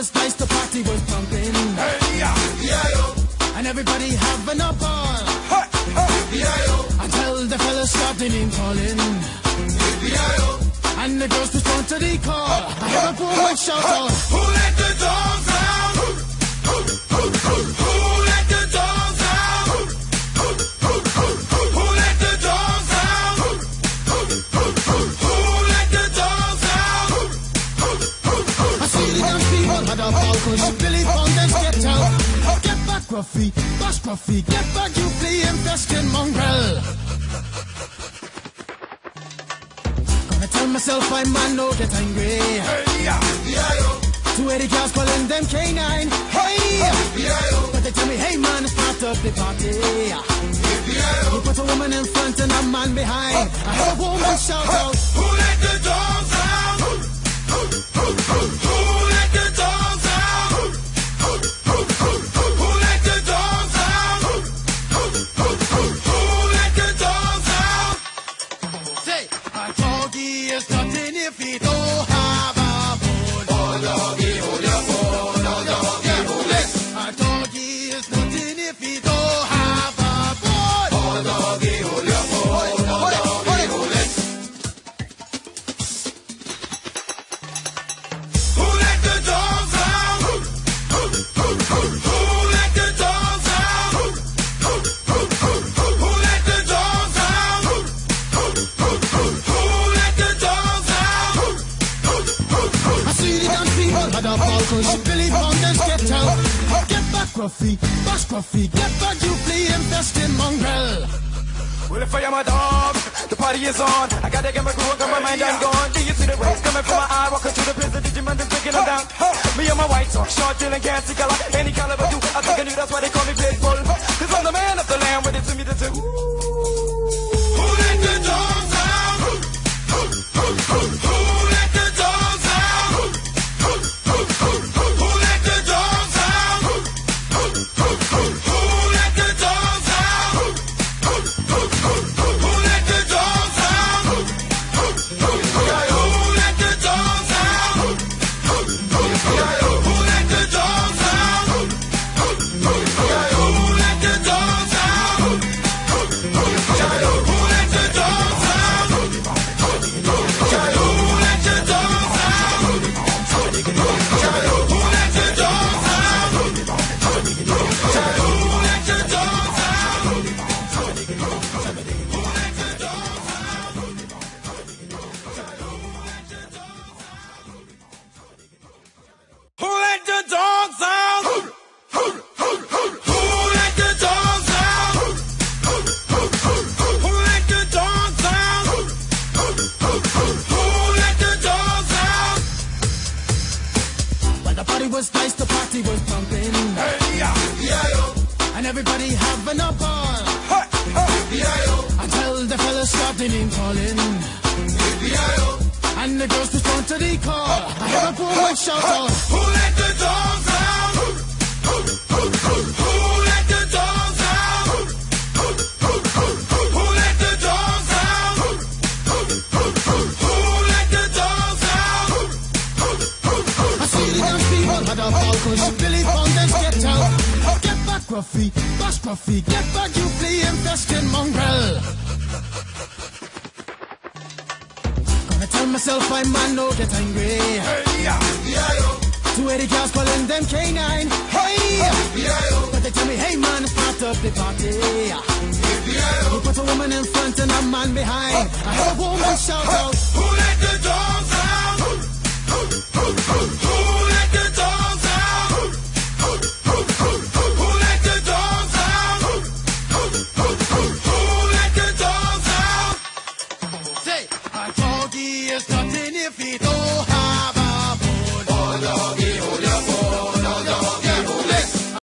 was nice, the party was pumping, Hey, yeah. B.I.O. and everybody having a ball. Hey, hey. B.I.O. Until the fellas name calling, and the girls respond to the call. I hear a shout out, Who let the dogs ball, cause Billy and get out. Get back, Gruffy, bash Gruffy, get back, you flea infested mongrel. Gonna tell myself I'm man, no get angry. Hey, yeah. B.I.O. Two eighty girls calling them K9. Hey! B.I.O. But they tell me, hey man, start up the party. You put a woman in front and a man behind. I heard a woman shout out, is nothing if don't have a bone. Oh, hold your bone. Oh, doggy, hold it. A doggy is nothing if he don't cause Billy Bonders get out. Get back, Gruffy, bash Gruffy, get back, you flea infested mongrel. Well, if I am a dog, the party is on. I gotta get my groove, got my mind, I'm gone. Do you see the rays coming from my eye? Walking through the prison, Digimon is breaking them down. Me and my white talk, short, dealing, can't see color. Any caliber do, I think I knew that's why they call The party was nice, the party was pumping, Hey, yeah. B.I.O. and everybody having a ball. Hey, hey. Until the fellas started name calling, and the girls respond to the call. I hear a woman shout out, Who let the dogs Get back, Gruffy, bash Gruffy, get back, you flea infested mongrel. Gonna tell myself I'm man, no get angry. Hey, yeah. B.I.O. Two eighty girls calling them K9. Hey! B.I.O. But they tell me, hey man, start up the party. B.I.O. You put a woman in front and a man behind. I heard a woman shout out, necesito.